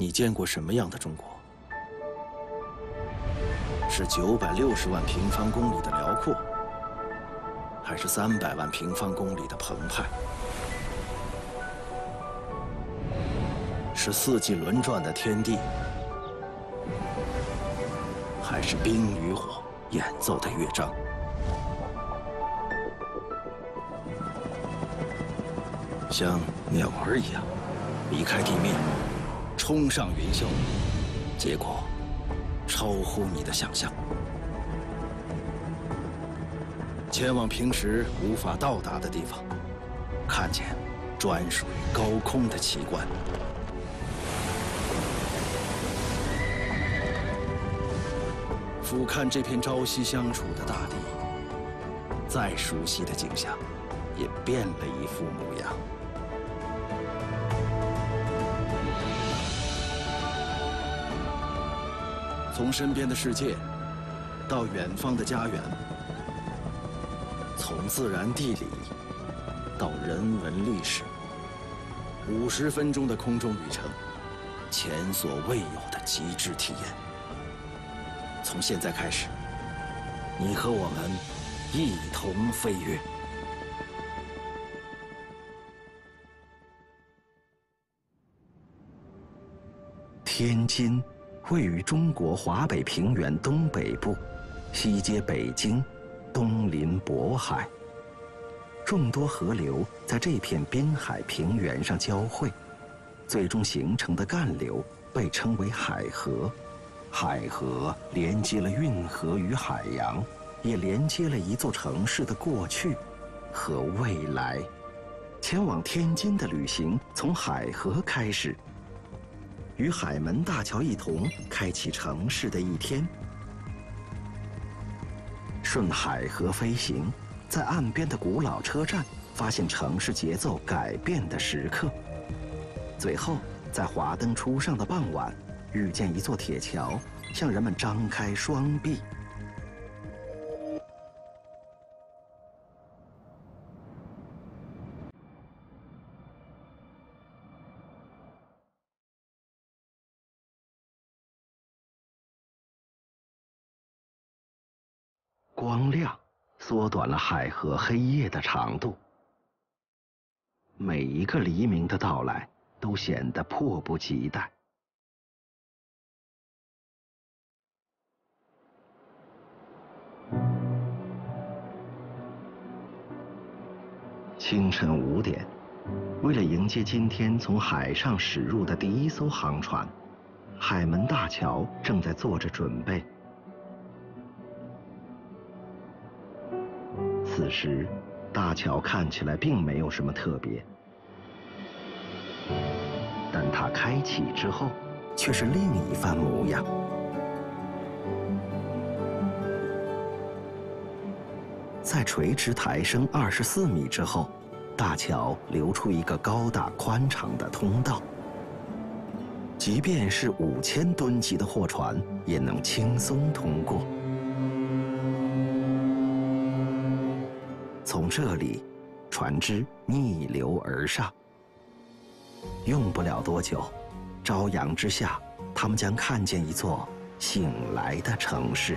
你见过什么样的中国？是九百六十万平方公里的辽阔，还是三百万平方公里的澎湃？是四季轮转的天地，还是冰与火演奏的乐章？像鸟儿一样离开地面，冲上云霄，结果超乎你的想象，前往平时无法到达的地方，看见专属于高空的奇观。俯瞰这片朝夕相处的大地，再熟悉的景象，也变了一副模样。从身边的世界，到远方的家园；从自然地理，到人文历史。五十分钟的空中旅程，前所未有的极致体验。从现在开始，你和我们一同飞跃。天津。位于中国华北平原东北部，西接北京，东临渤海。众多河流在这片滨海平原上交汇，最终形成的干流被称为海河。海河连接了运河与海洋，也连接了一座城市的过去和未来。前往天津的旅行从海河开始。与海门大桥一同开启城市的一天，顺海河飞行，在岸边的古老车站发现城市节奏改变的时刻，最后在华灯初上的傍晚，遇见一座铁桥，向人们张开双臂。缩短了海河黑夜的长度，每一个黎明的到来都显得迫不及待。清晨五点，为了迎接今天从海上驶入的第一艘航船，海门大桥正在做着准备。此时，大桥看起来并没有什么特别，但它开启之后，却是另一番模样。在垂直抬升二十四米之后，大桥留出一个高大宽敞的通道，即便是五千吨级的货船也能轻松通过。从这里，船只逆流而上。用不了多久，朝阳之下，他们将看见一座醒来的城市。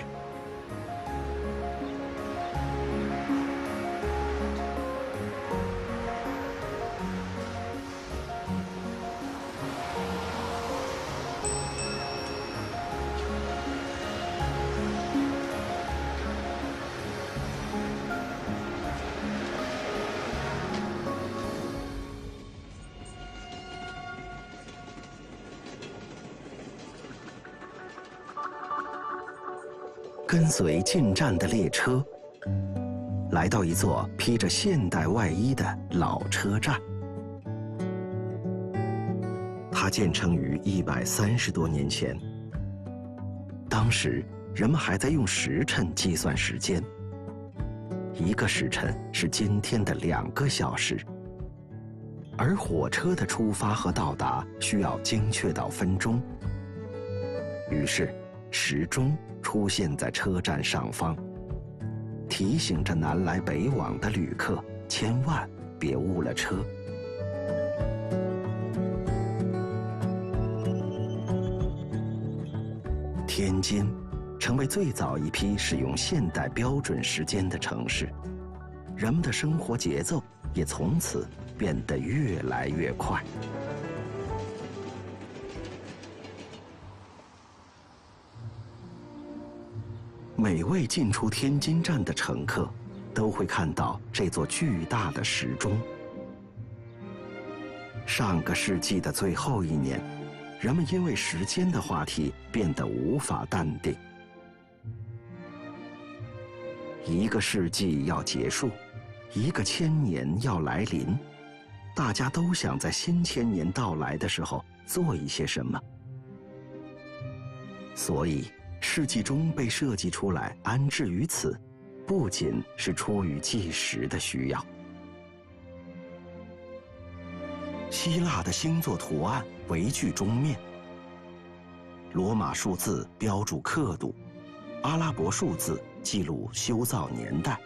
随进站的列车，来到一座披着现代外衣的老车站。它建成于一百三十多年前。当时人们还在用时辰计算时间，一个时辰是今天的两个小时，而火车的出发和到达需要精确到分钟。于是，时钟。出现在车站上方，提醒着南来北往的旅客千万别误了车。天津成为最早一批使用现代标准时间的城市，人们的生活节奏也从此变得越来越快。每位进出天津站的乘客，都会看到这座巨大的时钟。上个世纪的最后一年，人们因为时间的话题变得无法淡定。一个世纪要结束，一个千年要来临，大家都想在新千年到来的时候做一些什么，所以。世纪钟被设计出来安置于此，不仅是出于计时的需要。希腊的星座图案围聚钟面，罗马数字标注刻度，阿拉伯数字记录修造年代，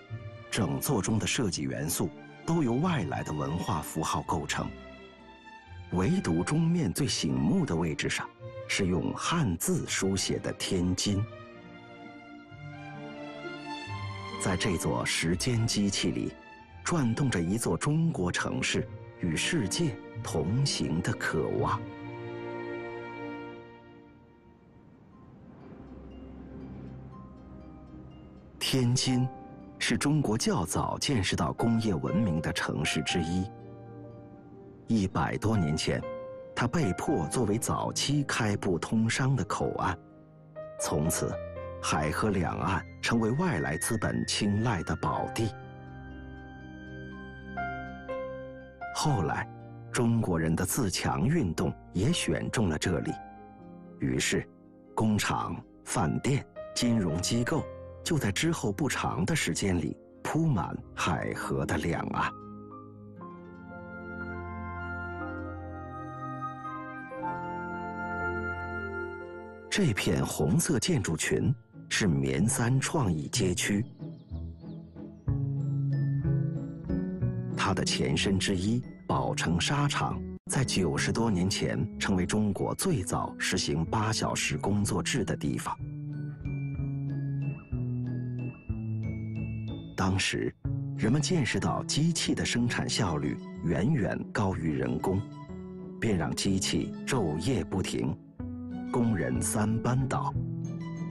整座钟的设计元素都由外来的文化符号构成。唯独钟面最醒目的位置上。是用汉字书写的“天津”。在这座时间机器里，转动着一座中国城市与世界同行的渴望。天津，是中国较早见识到工业文明的城市之一。一百多年前。他被迫作为早期开埠通商的口岸，从此，海河两岸成为外来资本青睐的宝地。后来，中国人的自强运动也选中了这里，于是，工厂、饭店、金融机构就在之后不长的时间里铺满海河的两岸。这片红色建筑群是棉三创意街区，它的前身之一宝城纱厂，在九十多年前成为中国最早实行八小时工作制的地方。当时，人们见识到机器的生产效率远远高于人工，便让机器昼夜不停。工人三班倒，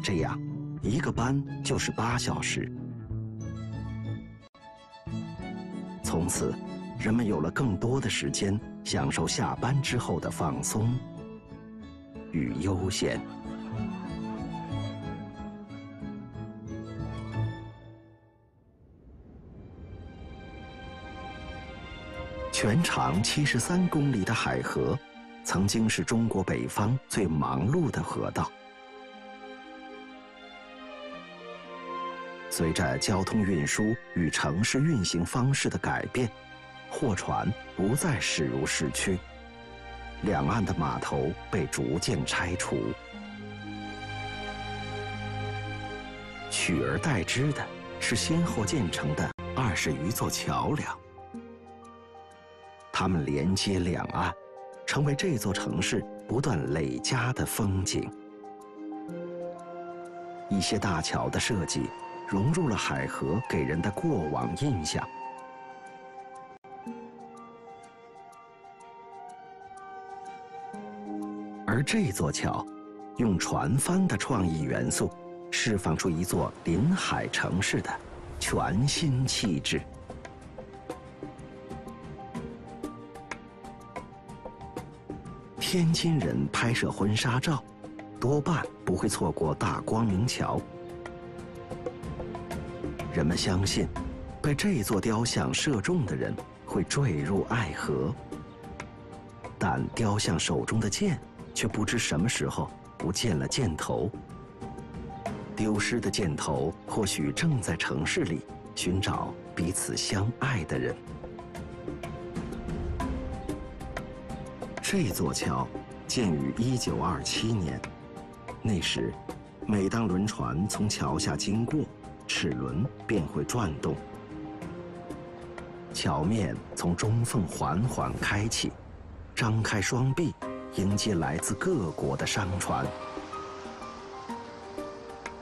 这样一个班就是八小时。从此，人们有了更多的时间享受下班之后的放松与悠闲。全长七十三公里的海河。曾经是中国北方最忙碌的河道。随着交通运输与城市运行方式的改变，货船不再驶入市区，两岸的码头被逐渐拆除，取而代之的是先后建成的二十余座桥梁，它们连接两岸。成为这座城市不断累加的风景。一些大桥的设计融入了海河给人的过往印象，而这座桥用船帆的创意元素，释放出一座临海城市的全新气质。天津人拍摄婚纱照，多半不会错过大光明桥。人们相信，被这座雕像射中的人会坠入爱河，但雕像手中的剑却不知什么时候不见了箭头。丢失的箭头或许正在城市里寻找彼此相爱的人。这座桥建于1927年，那时，每当轮船从桥下经过，齿轮便会转动，桥面从中缝缓缓开启，张开双臂，迎接来自各国的商船。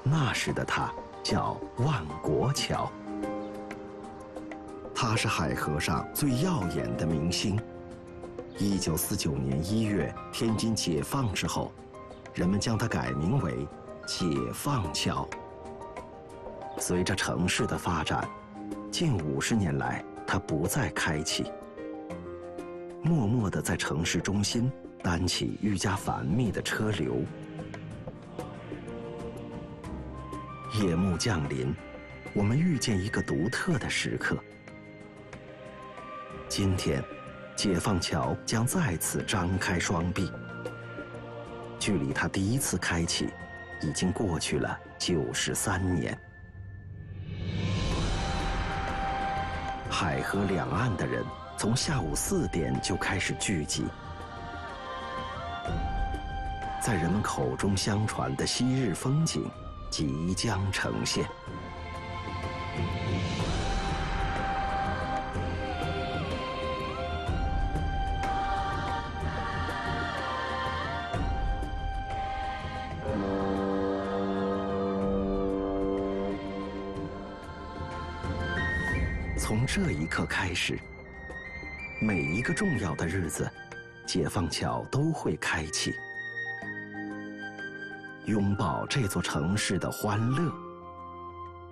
那时的它叫万国桥。它是海河上最耀眼的明星。一九四九年一月，天津解放之后，人们将它改名为解放桥。随着城市的发展，近五十年来，它不再开启，默默地在城市中心担起愈加繁密的车流。夜幕降临，我们遇见一个独特的时刻。今天，解放桥将再次张开双臂。距离它第一次开启，已经过去了九十三年。海河两岸的人从下午四点就开始聚集，在人们口中相传的昔日风景。即将呈现。刻开始，每一个重要的日子，解放桥都会开启。拥抱这座城市的欢乐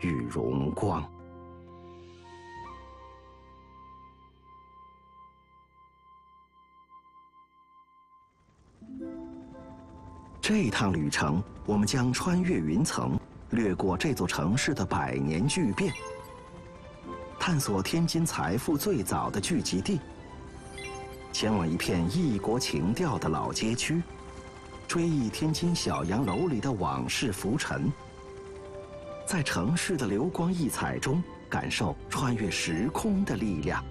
与荣光。这趟旅程，我们将穿越云层，掠过这座城市的百年巨变，探索天津财富最早的聚集地，前往一片异国情调的老街区。追忆天津小洋楼里的往事浮沉，在城市的流光溢彩中感受穿越时空的力量。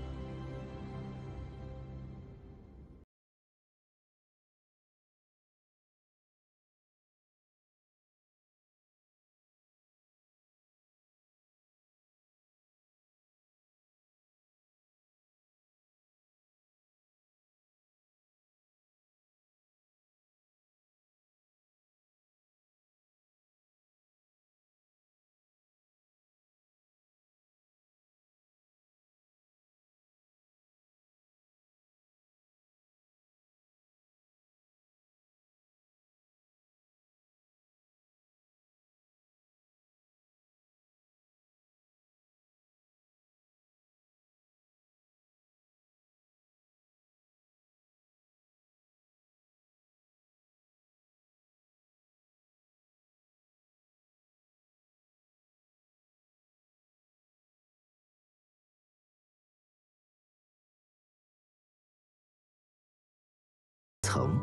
层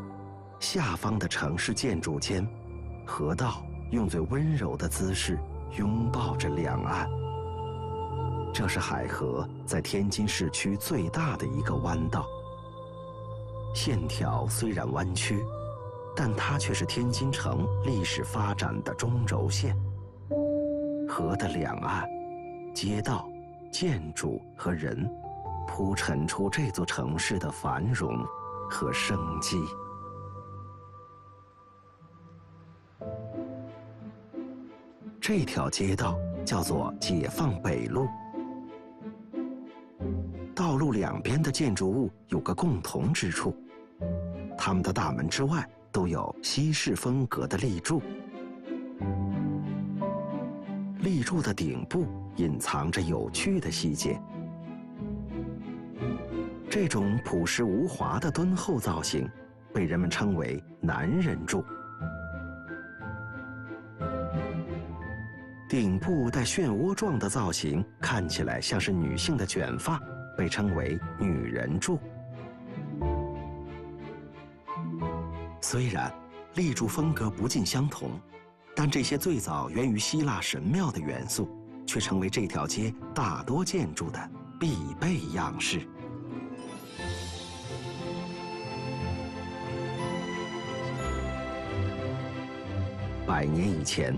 下方的城市建筑间，河道用最温柔的姿势拥抱着两岸。这是海河在天津市区最大的一个弯道。线条虽然弯曲，但它却是天津城历史发展的中轴线。河的两岸，街道、建筑和人，铺陈出这座城市的繁荣。和生机。这条街道叫做解放北路。道路两边的建筑物有个共同之处，它们的大门之外都有西式风格的立柱。立柱的顶部隐藏着有趣的细节。这种朴实无华的敦厚造型，被人们称为“男人柱”。顶部带漩涡状的造型，看起来像是女性的卷发，被称为“女人柱”。虽然立柱风格不尽相同，但这些最早源于希腊神庙的元素，却成为这条街大多建筑的必备样式。百年以前，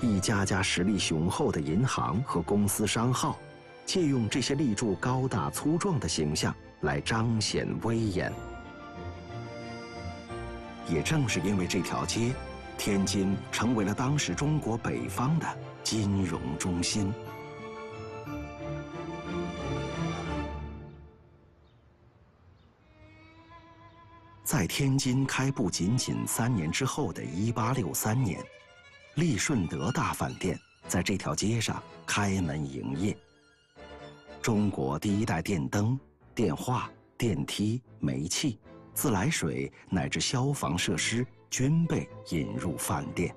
一家家实力雄厚的银行和公司商号，借用这些立柱高大粗壮的形象来彰显威严。也正是因为这条街，天津成为了当时中国北方的金融中心。在天津开埠仅仅三年之后的1863年，利顺德大饭店在这条街上开门营业。中国第一代电灯、电话、电梯、煤气、自来水乃至消防设施均被引入饭店。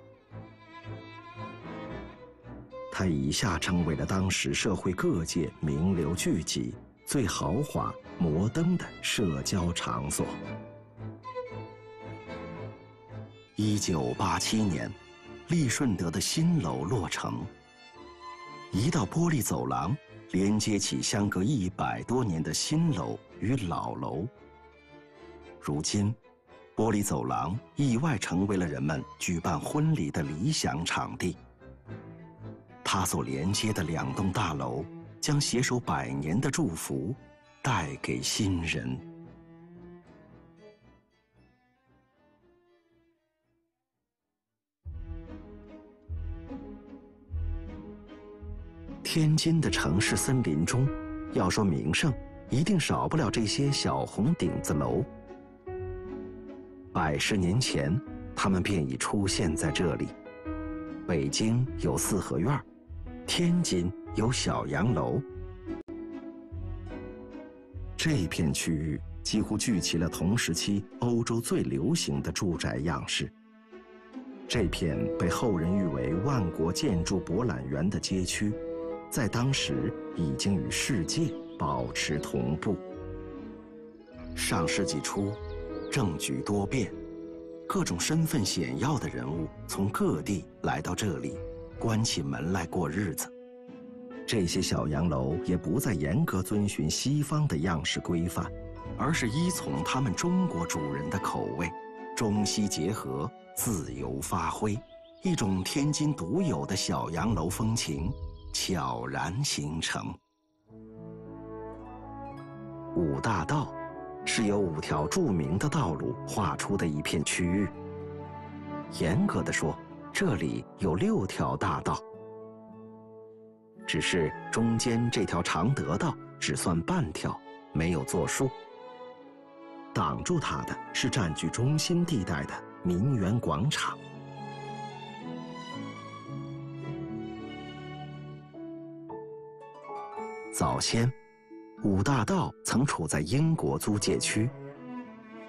它一下成为了当时社会各界名流聚集、最豪华、摩登的社交场所。一九八七年，利顺德的新楼落成。一道玻璃走廊连接起相隔一百多年的新楼与老楼。如今，玻璃走廊意外成为了人们举办婚礼的理想场地。它所连接的两栋大楼，将携手百年的祝福，带给新人。天津的城市森林中，要说名胜，一定少不了这些小红顶子楼。百十年前，它们便已出现在这里。北京有四合院，天津有小洋楼。这片区域几乎聚齐了同时期欧洲最流行的住宅样式。这片被后人誉为“万国建筑博览园”的街区。在当时已经与世界保持同步。上世纪初，政局多变，各种身份显要的人物从各地来到这里，关起门来过日子。这些小洋楼也不再严格遵循西方的样式规范，而是依从他们中国主人的口味，中西结合，自由发挥，一种天津独有的小洋楼风情。悄然形成。五大道是由五条著名的道路画出的一片区域。严格的说，这里有六条大道，只是中间这条常德道只算半条，没有作数。挡住它的是占据中心地带的民园广场。早先，五大道曾处在英国租界区。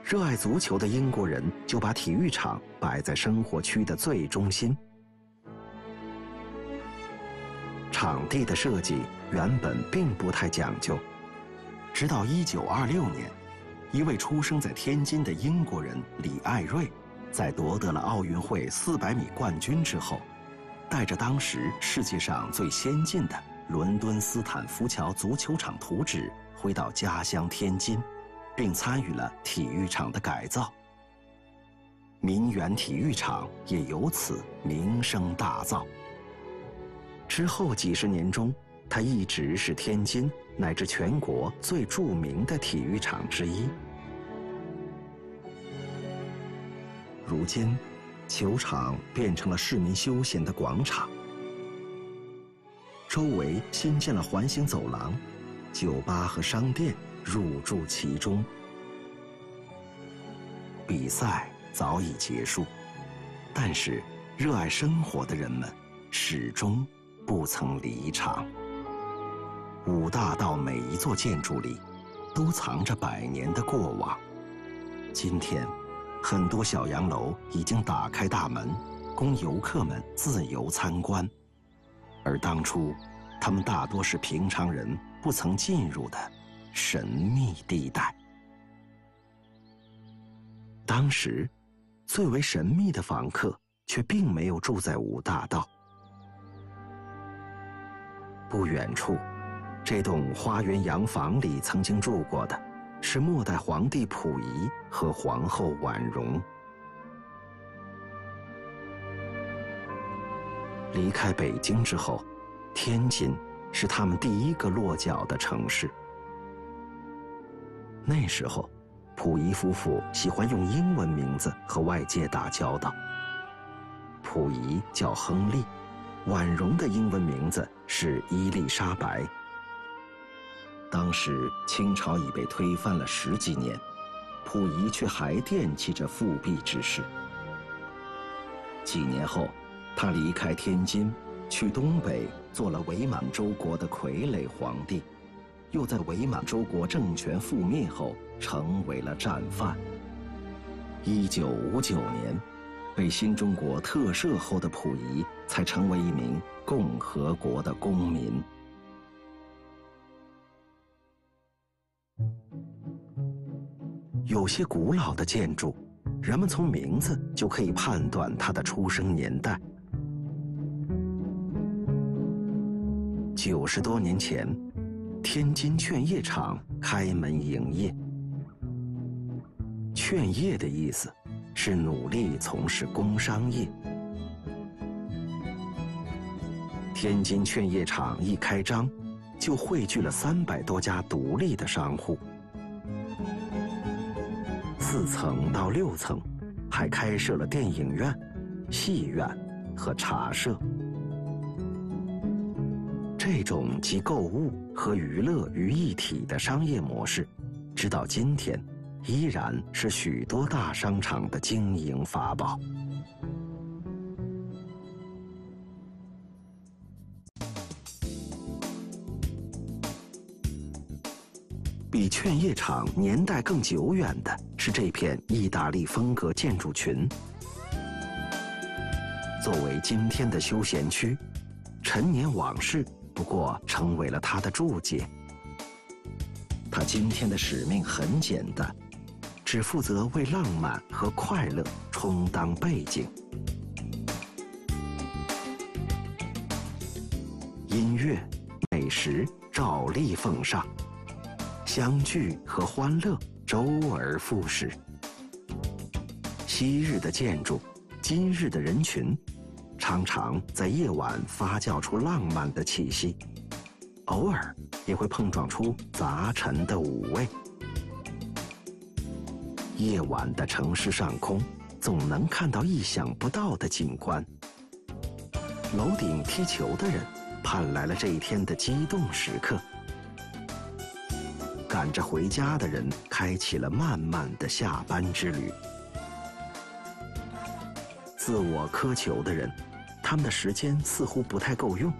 热爱足球的英国人就把体育场摆在生活区的最中心。场地的设计原本并不太讲究，直到1926年，一位出生在天津的英国人李艾瑞，在夺得了奥运会400米冠军之后，带着当时世界上最先进的。伦敦斯坦福桥足球场图纸回到家乡天津，并参与了体育场的改造。民园体育场也由此名声大噪。之后几十年中，它一直是天津乃至全国最著名的体育场之一。如今，球场变成了市民休闲的广场。周围新建了环形走廊，酒吧和商店入驻其中。比赛早已结束，但是热爱生活的人们始终不曾离场。五大道每一座建筑里，都藏着百年的过往。今天，很多小洋楼已经打开大门，供游客们自由参观。而当初，他们大多是平常人不曾进入的神秘地带。当时，最为神秘的访客却并没有住在五大道。不远处，这栋花园洋房里曾经住过的，是末代皇帝溥仪和皇后婉容。离开北京之后，天津是他们第一个落脚的城市。那时候，溥仪夫妇喜欢用英文名字和外界打交道。溥仪叫亨利，婉容的英文名字是伊丽莎白。当时清朝已被推翻了十几年，溥仪却还惦记着复辟之事。几年后，他离开天津，去东北做了伪满洲国的傀儡皇帝，又在伪满洲国政权覆灭后成为了战犯。一九五九年，被新中国特赦后的溥仪才成为一名共和国的公民。有些古老的建筑，人们从名字就可以判断它的出生年代。九十多年前，天津劝业场开门营业。劝业的意思是努力从事工商业。天津劝业场一开张，就汇聚了三百多家独立的商户。四层到六层，还开设了电影院、戏院和茶社。这种集购物和娱乐于一体的商业模式，直到今天。依然是许多大商场的经营法宝。比劝业场年代更久远的是这片意大利风格建筑群。作为今天的休闲区，陈年往事不过成为了它的注解。它今天的使命很简单。只负责为浪漫和快乐充当背景，音乐、美食照例奉上，相聚和欢乐周而复始。昔日的建筑，今日的人群，常常在夜晚发酵出浪漫的气息，偶尔也会碰撞出杂陈的五味。夜晚的城市上空，总能看到意想不到的景观。楼顶踢球的人，盼来了这一天的激动时刻；赶着回家的人，开启了漫漫的下班之旅；自我苛求的人，他们的时间似乎不太够用。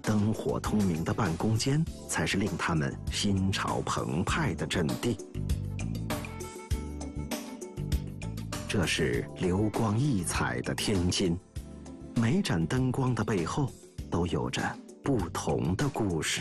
灯火通明的办公间，才是令他们心潮澎湃的阵地。这是流光溢彩的天津，每盏灯光的背后都有着不同的故事。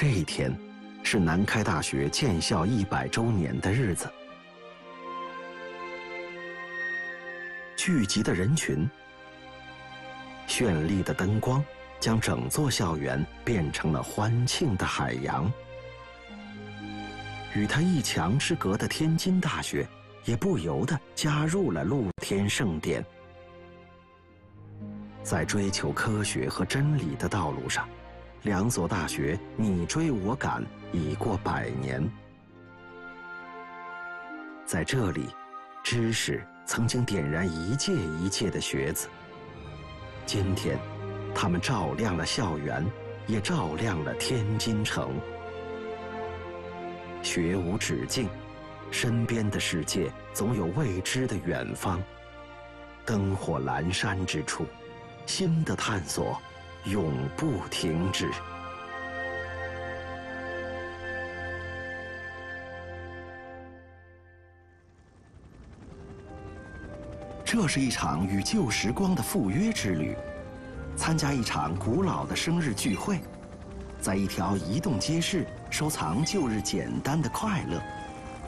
这一天，是南开大学建校一百周年的日子。聚集的人群，绚丽的灯光，将整座校园变成了欢庆的海洋。与它一墙之隔的天津大学，也不由得加入了露天盛典。在追求科学和真理的道路上，两所大学你追我赶，已过百年。在这里，知识。曾经点燃一届一届的学子。今天，他们照亮了校园，也照亮了天津城。学无止境，身边的世界总有未知的远方。灯火阑珊之处，新的探索永不停止。这是一场与旧时光的赴约之旅，参加一场古老的生日聚会，在一条移动街市收藏旧日简单的快乐，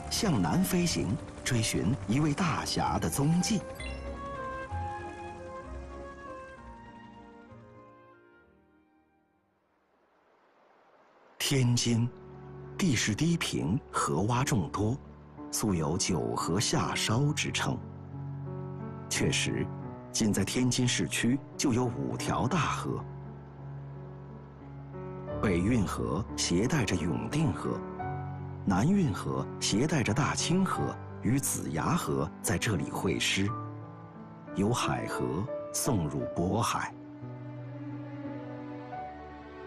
向南飞行，追寻一位大侠的踪迹。天津，地势低平，河洼众多，素有“九河下梢”之称。确实，仅在天津市区就有五条大河：北运河携带着永定河，南运河携带着大清河与子牙河在这里会师，由海河送入渤海。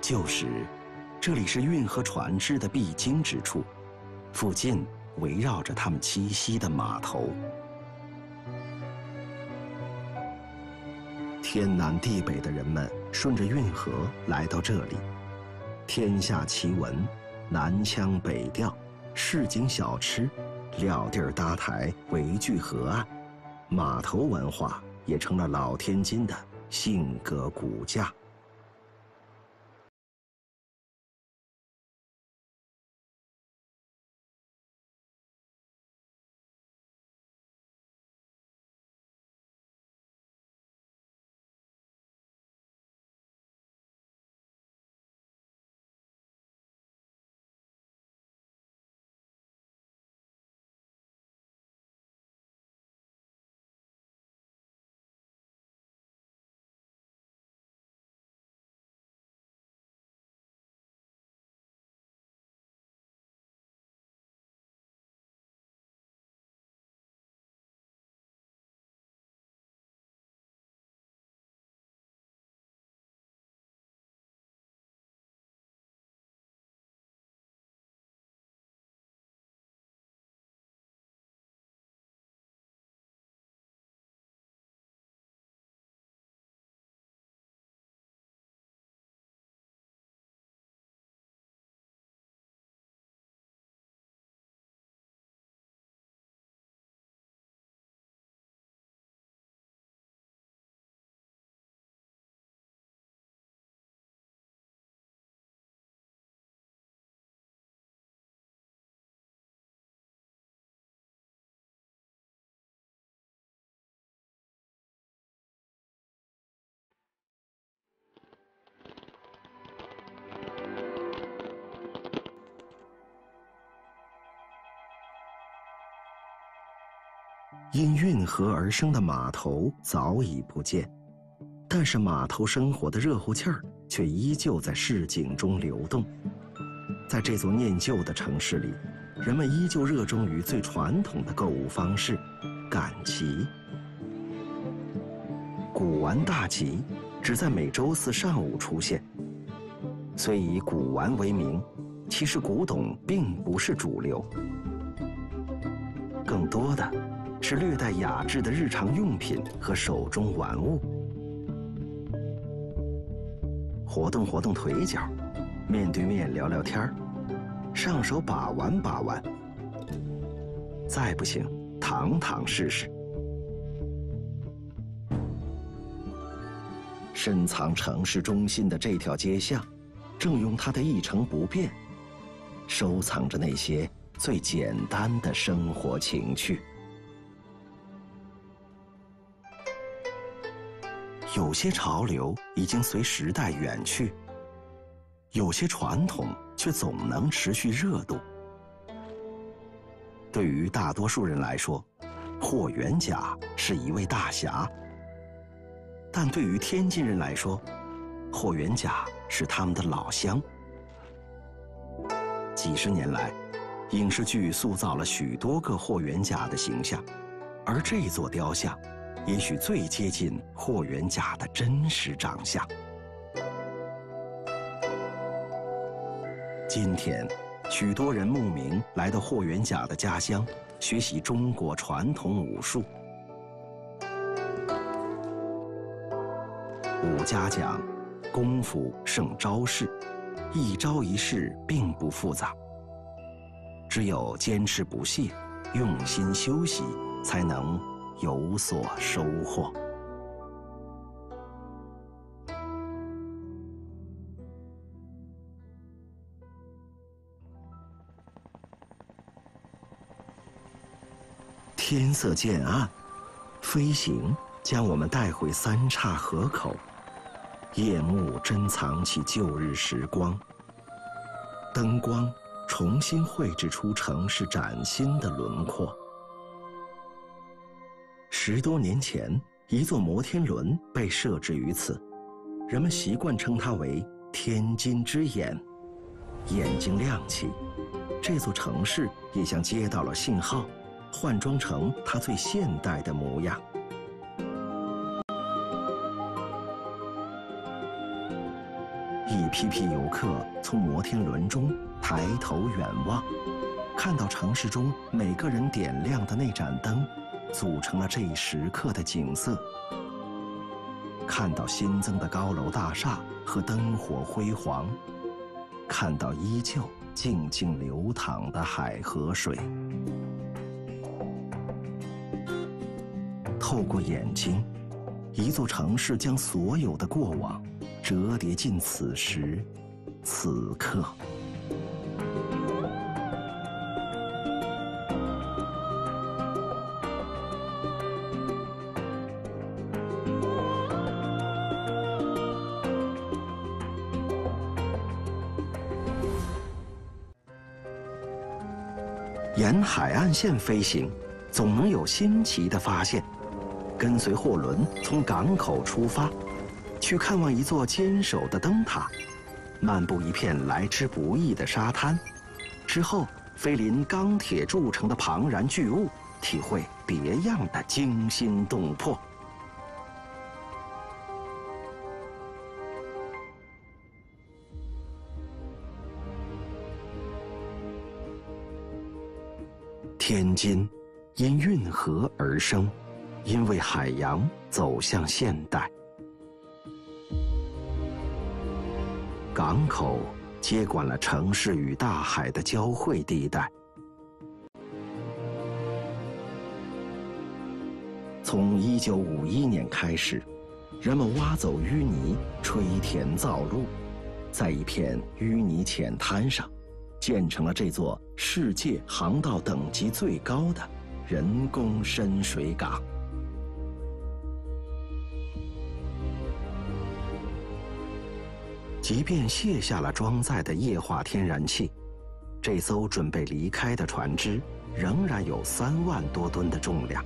旧时，这里是运河船只的必经之处，附近围绕着他们栖息的码头。天南地北的人们顺着运河来到这里，天下奇闻，南腔北调，市井小吃，撂地儿搭台，围聚河岸，码头文化也成了老天津的性格骨架。因运河而生的码头早已不见，但是码头生活的热乎气儿却依旧在市井中流动。在这座念旧的城市里，人们依旧热衷于最传统的购物方式——赶集。古玩大集只在每周四上午出现，虽以古玩为名，其实古董并不是主流，更多的。是略带雅致的日常用品和手中玩物，活动活动腿脚，面对面聊聊天上手把玩把玩，再不行，躺躺试试。深藏城市中心的这条街巷，正用它的一成不变，收藏着那些最简单的生活情趣。有些潮流已经随时代远去，有些传统却总能持续热度。对于大多数人来说，霍元甲是一位大侠；但对于天津人来说，霍元甲是他们的老乡。几十年来，影视剧塑造了许多个霍元甲的形象，而这座雕像。也许最接近霍元甲的真实长相。今天，许多人慕名来到霍元甲的家乡，学习中国传统武术。武家讲，功夫胜招式，一招一式并不复杂，只有坚持不懈，用心修习，才能。有所收获。天色渐暗，飞行将我们带回三岔河口，夜幕珍藏起旧日时光，灯光重新绘制出城市崭新的轮廓。十多年前，一座摩天轮被设置于此，人们习惯称它为“天津之眼”。眼睛亮起，这座城市也像接到了信号，换装成它最现代的模样。一批批游客从摩天轮中抬头远望，看到城市中每个人点亮的那盏灯。组成了这一时刻的景色。看到新增的高楼大厦和灯火辉煌，看到依旧静静流淌的海河水。透过眼睛，一座城市将所有的过往折叠进此时此刻。沿海岸线飞行，总能有新奇的发现。跟随货轮从港口出发，去看望一座坚守的灯塔，漫步一片来之不易的沙滩，之后飞临钢铁铸成的庞然巨物，体会别样的惊心动魄。天津因运河而生，因为海洋走向现代。港口接管了城市与大海的交汇地带。从一九五一年开始，人们挖走淤泥，吹填造路，在一片淤泥浅滩上。建成了这座世界航道等级最高的人工深水港。即便卸下了装载的液化天然气，这艘准备离开的船只仍然有三万多吨的重量。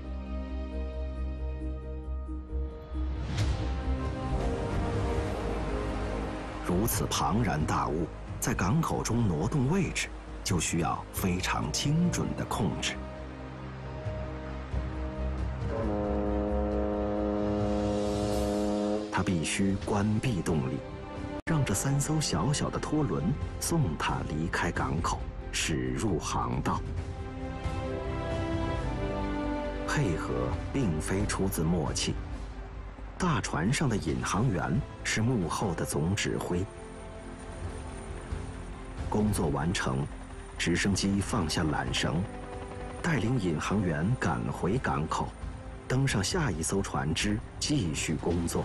如此庞然大物。在港口中挪动位置，就需要非常精准的控制。它必须关闭动力，让这三艘小小的拖轮送它离开港口，驶入航道。配合并非出自默契，大船上的引航员是幕后的总指挥。工作完成，直升机放下缆绳，带领引航员赶回港口，登上下一艘船只，继续工作。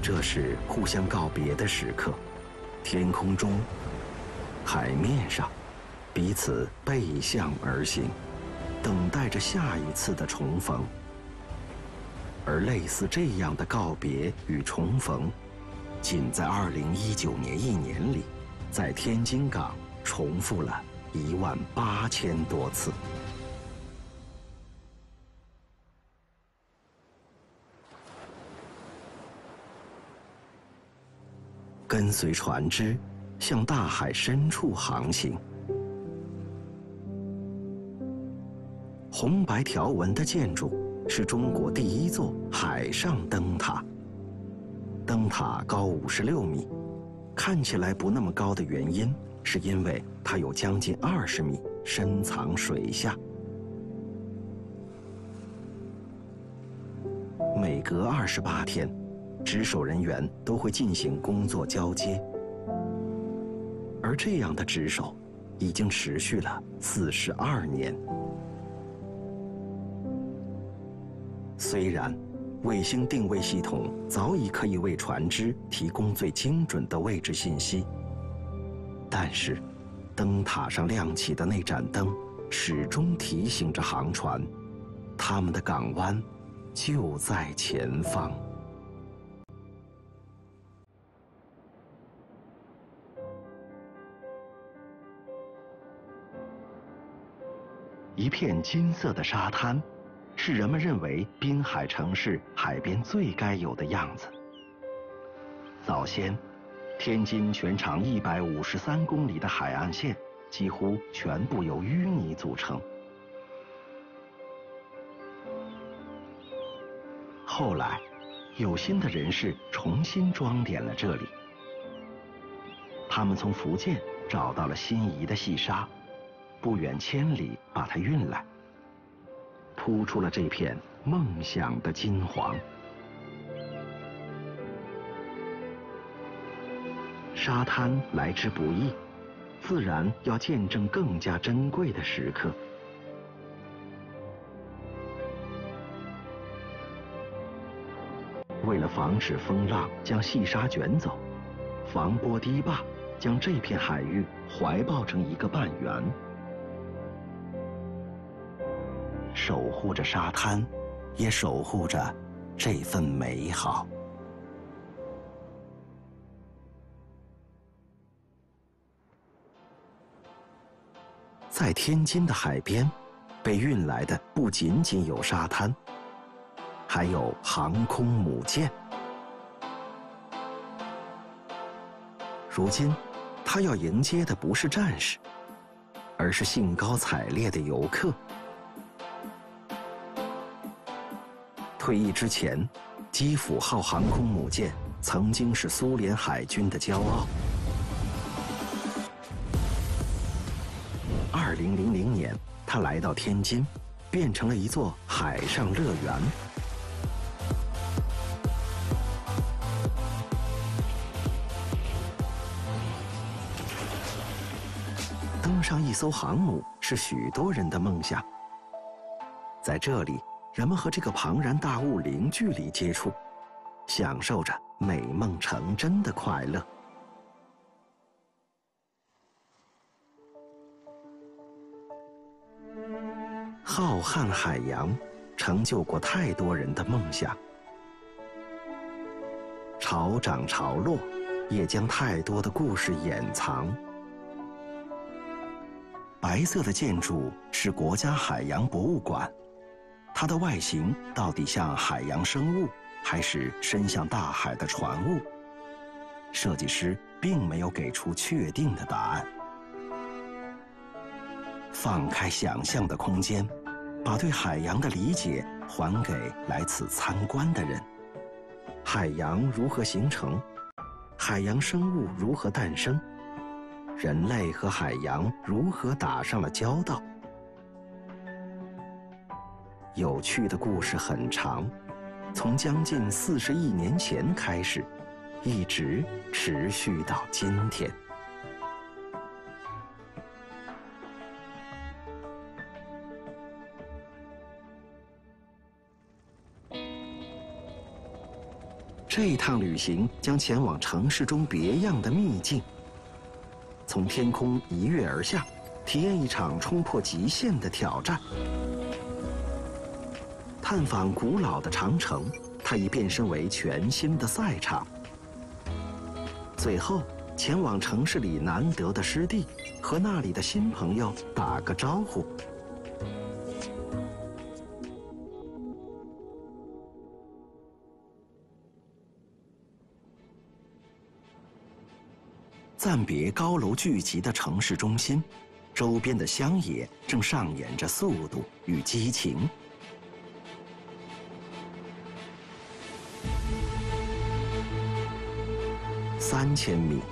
这是互相告别的时刻，天空中、海面上，彼此背向而行，等待着下一次的重逢。而类似这样的告别与重逢，仅在2019年一年里，在天津港重复了一万八千多次。跟随船只向大海深处航行，红白条纹的建筑。是中国第一座海上灯塔。灯塔高五十六米，看起来不那么高的原因，是因为它有将近二十米深藏水下。每隔二十八天，值守人员都会进行工作交接，而这样的值守，已经持续了四十二年。虽然卫星定位系统早已可以为船只提供最精准的位置信息，但是灯塔上亮起的那盏灯始终提醒着航船，他们的港湾就在前方。一片金色的沙滩，是人们认为滨海城市海边最该有的样子。早先，天津全长一百五十三公里的海岸线几乎全部由淤泥组成。后来，有心的人士重新装点了这里。他们从福建找到了心仪的细沙，不远千里把它运来，铺出了这片梦想的金黄。沙滩来之不易，自然要见证更加珍贵的时刻。为了防止风浪将细沙卷走，防波堤坝将这片海域怀抱成一个半圆，守护着沙滩，也守护着这份美好。在天津的海边，被运来的不仅仅有沙滩。还有航空母舰。如今，他要迎接的不是战士，而是兴高采烈的游客。退役之前，基辅号航空母舰曾经是苏联海军的骄傲。二零零零年，他来到天津，变成了一座海上乐园。登上一艘航母是许多人的梦想。在这里，人们和这个庞然大物零距离接触，享受着美梦成真的快乐。浩瀚海洋，成就过太多人的梦想；潮涨潮落，也将太多的故事掩藏。白色的建筑是国家海洋博物馆，它的外形到底像海洋生物，还是伸向大海的船坞？设计师并没有给出确定的答案。放开想象的空间，把对海洋的理解还给来此参观的人。海洋如何形成？海洋生物如何诞生？人类和海洋如何打上了交道？有趣的故事很长，从将近四十亿年前开始，一直持续到今天。这一趟旅行将前往城市中别样的秘境。从天空一跃而下，体验一场冲破极限的挑战。探访古老的长城，它已变身为全新的赛场。最后，前往城市里难得的湿地，和那里的新朋友打个招呼。暂别高楼聚集的城市中心，周边的乡野正上演着速度与激情。三千米，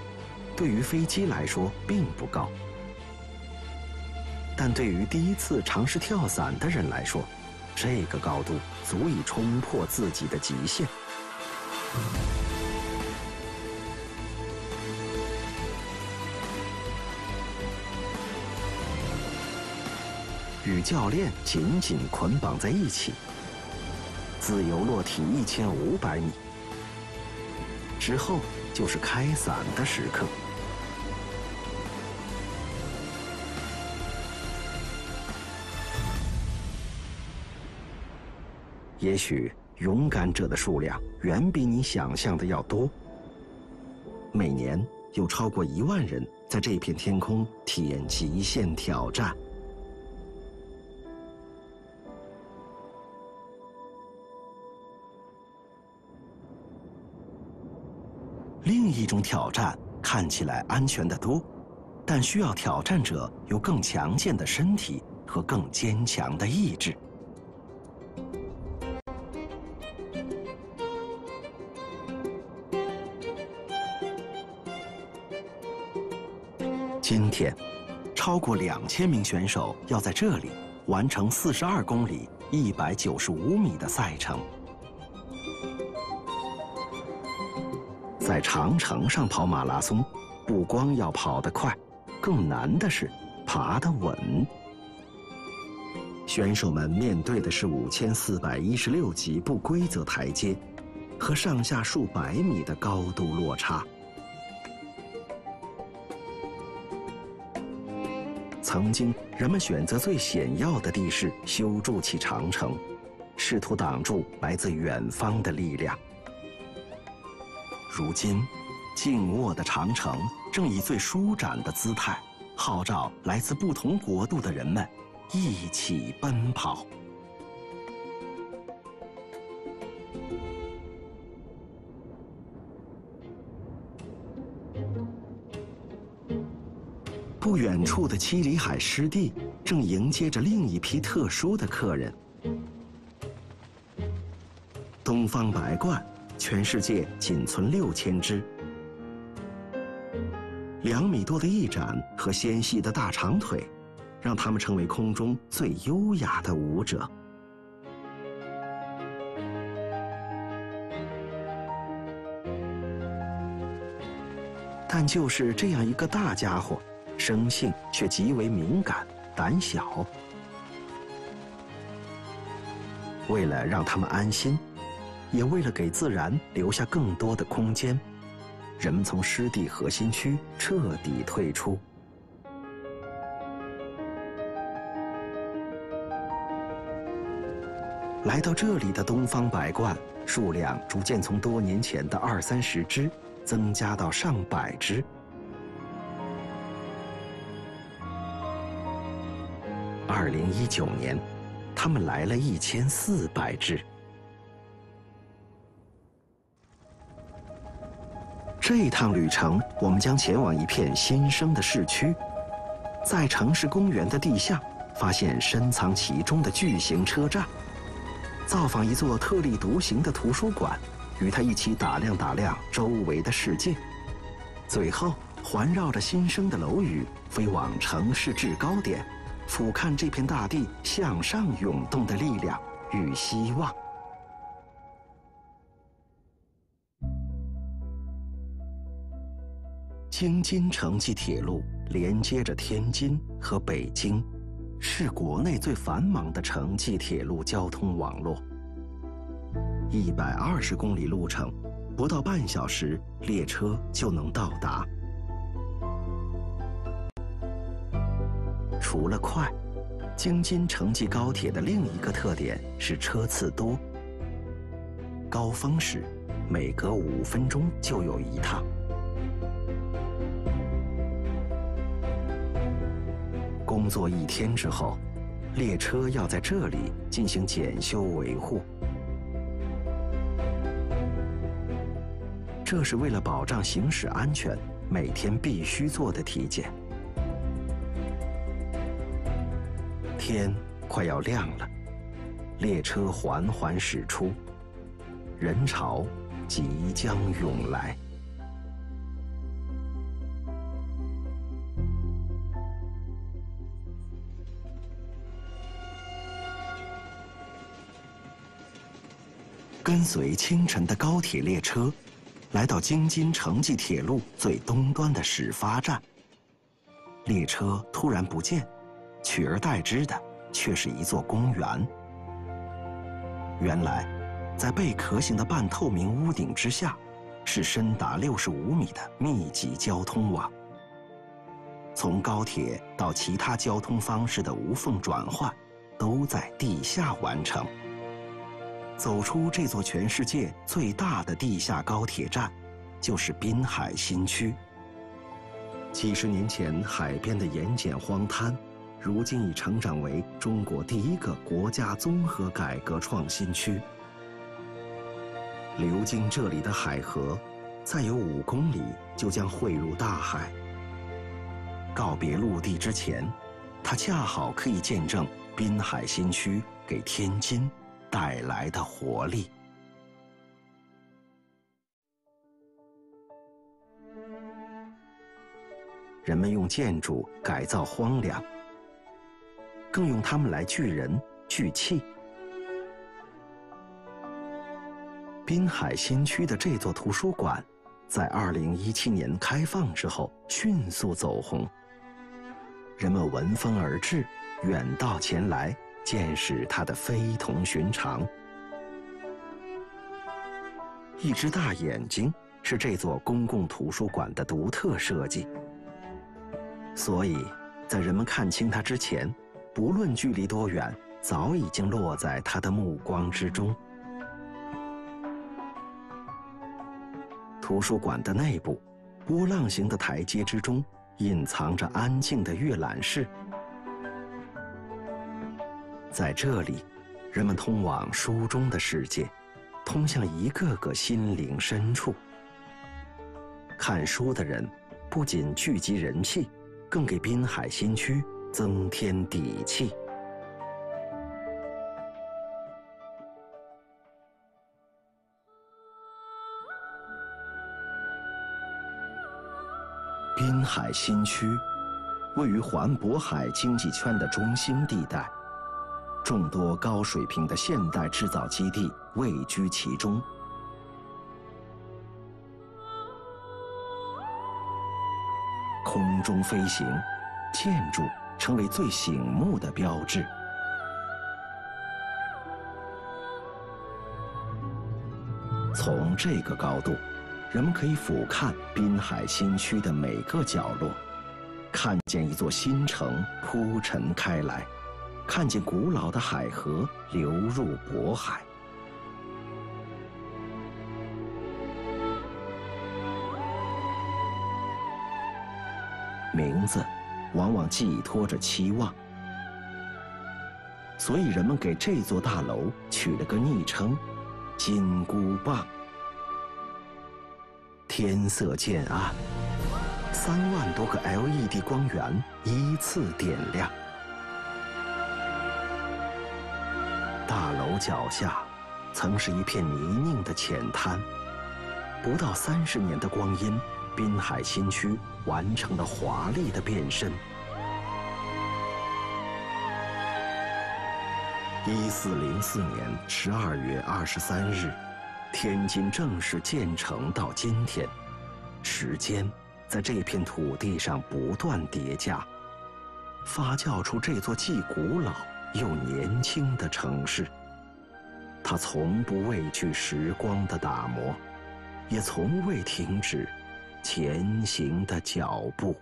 对于飞机来说并不高，但对于第一次尝试跳伞的人来说，这个高度足以冲破自己的极限。与教练紧紧捆绑在一起，自由落体一千五百米之后，就是开伞的时刻。也许勇敢者的数量远比你想象的要多。每年有超过一万人在这片天空体验极限挑战。另一种挑战看起来安全得多，但需要挑战者有更强健的身体和更坚强的意志。今天，超过两千名选手要在这里完成四十二公里、一百九十五米的赛程。在长城上跑马拉松，不光要跑得快，更难的是爬得稳。选手们面对的是五千四百一十六级不规则台阶，和上下数百米的高度落差。曾经，人们选择最险要的地势修筑起长城，试图挡住来自远方的力量。如今，静卧的长城正以最舒展的姿态，号召来自不同国度的人们一起奔跑。不远处的七里海湿地正迎接着另一批特殊的客人——东方白鹳。全世界仅存六千只，两米多的翼展和纤细的大长腿，让它们成为空中最优雅的舞者。但就是这样一个大家伙，生性却极为敏感、胆小。为了让他们安心。也为了给自然留下更多的空间，人们从湿地核心区彻底退出。来到这里的东方白鹳数量逐渐从多年前的二三十只增加到上百只。二零一九年，他们来了一千四百只。这趟旅程，我们将前往一片新生的市区，在城市公园的地下，发现深藏其中的巨型车站，造访一座特立独行的图书馆，与它一起打量打量周围的世界，最后环绕着新生的楼宇，飞往城市制高点，俯瞰这片大地向上涌动的力量与希望。京津城际铁路连接着天津和北京，是国内最繁忙的城际铁路交通网络。一百二十公里路程，不到半小时，列车就能到达。除了快，京津城际高铁的另一个特点是车次多。高峰时，每隔五分钟就有一趟。作一天之后，列车要在这里进行检修维护。这是为了保障行驶安全，每天必须做的体检。天快要亮了，列车缓缓驶出，人潮即将涌来。跟随清晨的高铁列车，来到京津城际铁路最东端的始发站。列车突然不见，取而代之的却是一座公园。原来，在贝壳形的半透明屋顶之下，是深达六十五米的密集交通网。从高铁到其他交通方式的无缝转换，都在地下完成。走出这座全世界最大的地下高铁站，就是滨海新区。几十年前海边的盐碱荒滩，如今已成长为中国第一个国家综合改革创新区。流经这里的海河，再有五公里就将汇入大海。告别陆地之前，它恰好可以见证滨海新区给天津带来的活力。人们用建筑改造荒凉，更用它们来聚人聚气。滨海新区的这座图书馆，在二零一七年开放之后迅速走红，人们闻风而至，远道前来见识它的非同寻常。一只大眼睛是这座公共图书馆的独特设计。所以，在人们看清它之前，不论距离多远，早已经落在他的目光之中。图书馆的内部，波浪形的台阶之中，隐藏着安静的阅览室。在这里，人们通往书中的世界，通向一个个心灵深处。看书的人，不仅聚集人气。更给滨海新区增添底气。滨海新区位于环渤海经济圈的中心地带，众多高水平的现代制造基地位居其中。空中飞行，建筑成为最醒目的标志。从这个高度，人们可以俯瞰滨海新区的每个角落，看见一座新城铺陈开来，看见古老的海河流入渤海。名字往往寄托着期望，所以人们给这座大楼取了个昵称“金箍棒”。天色渐暗，三万多个 LED 光源依次点亮。脚下曾是一片泥泞的浅滩，不到三十年的光阴。滨海新区完成了华丽的变身。一四零四年十二月二十三日，天津正式建成到今天，时间在这片土地上不断叠加，发酵出这座既古老又年轻的城市。他从不畏惧时光的打磨，也从未停止。前行的脚步。